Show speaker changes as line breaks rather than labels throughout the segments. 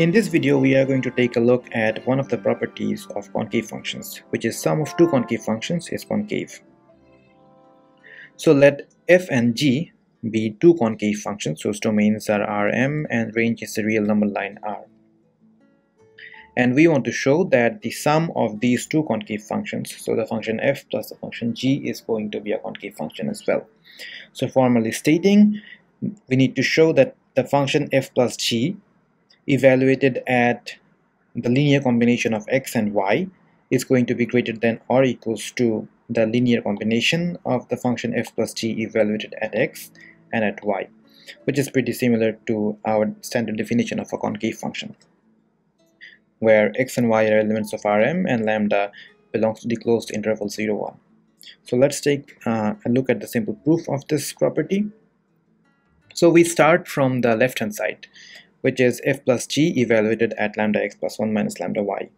In this video, we are going to take a look at one of the properties of concave functions, which is sum of two concave functions is concave. So let f and g be two concave functions whose domains are Rm and range is the real number line R. And we want to show that the sum of these two concave functions, so the function f plus the function g is going to be a concave function as well. So formally stating, we need to show that the function f plus g evaluated at the linear combination of x and y is going to be greater than or equals to the linear combination of the function f plus g evaluated at x and at y which is pretty similar to our standard definition of a concave function where x and y are elements of Rm and lambda belongs to the closed interval 0 1 so let's take uh, a look at the simple proof of this property. So we start from the left hand side which is f plus g evaluated at lambda x plus 1 minus lambda y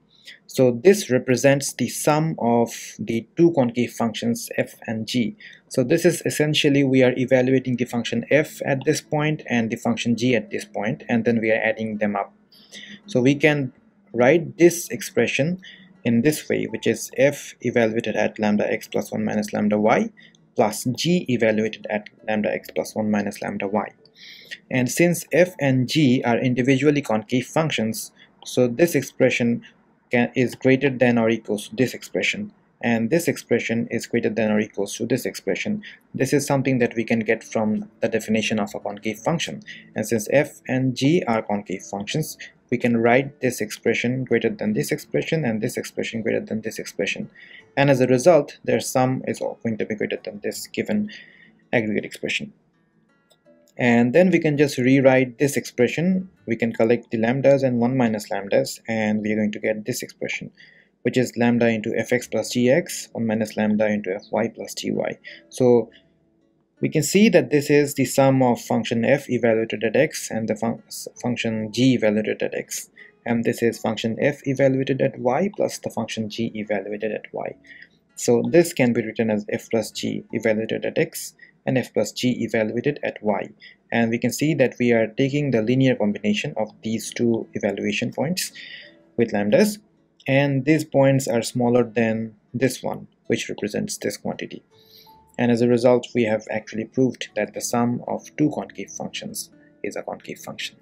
so this represents the sum of the two concave functions f and g. So this is essentially we are evaluating the function f at this point and the function g at this point and then we are adding them up. So we can write this expression in this way which is f evaluated at lambda x plus 1 minus lambda y plus g evaluated at lambda x plus 1 minus lambda y. And since f and g are individually concave functions, so this expression can, is greater than or equals to this expression and this expression is greater than or equals to this expression. This is something that we can get from the definition of a concave function. And since f and g are concave functions, we can write this expression greater than this expression and this expression greater than this expression. And as a result, their sum is going to be greater than this given aggregate expression and then we can just rewrite this expression. We can collect the lambdas and 1 minus lambdas and we are going to get this expression which is lambda into fx plus gx 1 minus lambda into fy plus gy. So we can see that this is the sum of function f evaluated at x and the fun function g evaluated at x. And this is function f evaluated at y plus the function g evaluated at y. So this can be written as f plus g evaluated at x and f plus g evaluated at y. And we can see that we are taking the linear combination of these two evaluation points with lambdas. And these points are smaller than this one which represents this quantity. And as a result we have actually proved that the sum of two concave functions is a concave function